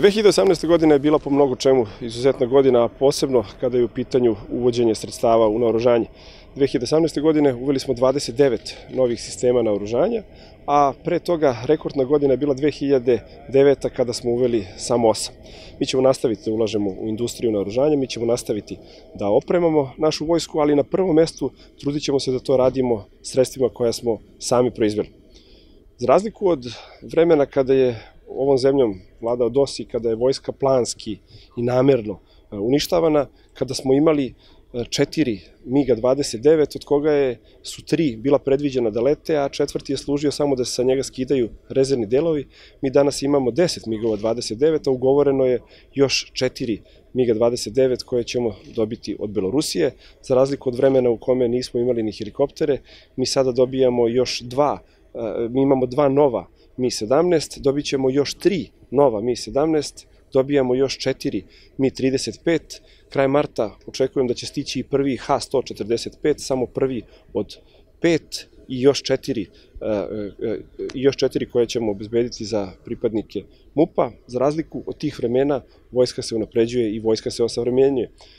2018. godina je bila po mnogo čemu izuzetna godina, a posebno kada je u pitanju uvođenje sredstava u naoružanje. 2018. godine uveli smo 29 novih sistema naoružanja, a pre toga rekordna godina je bila 2009. kada smo uveli samo 8. Mi ćemo nastaviti da ulažemo u industriju naoružanja, mi ćemo nastaviti da opremamo našu vojsku, ali na prvom mestu trudit ćemo se da to radimo sredstvima koja smo sami proizveli. Za razliku od vremena kada je ovom zemljom vladao DOS i kada je vojska planski i namerno e, uništavana, kada smo imali e, četiri MiGa 29, od koga je, su tri bila predviđena da lete, a četvrti je služio samo da se sa njega skidaju rezervni delovi. Mi danas imamo 10 MiGova 29, a ugovoreno je još četiri MiGa 29 koje ćemo dobiti od Belorusije. Za razliku od vremena u kome nismo imali ni helikoptere, mi sada dobijamo još dva, e, mi imamo dva nova Mi-17, dobit ćemo još tri nova Mi-17, dobijamo još četiri Mi-35, kraj marta očekujem da će stići i prvi H-145, samo prvi od pet i još četiri, e, e, i još četiri koje ćemo obezbediti za pripadnike MUPA. Za razliku od tih vremena, vojska se unapređuje i vojska se osavremenjuje.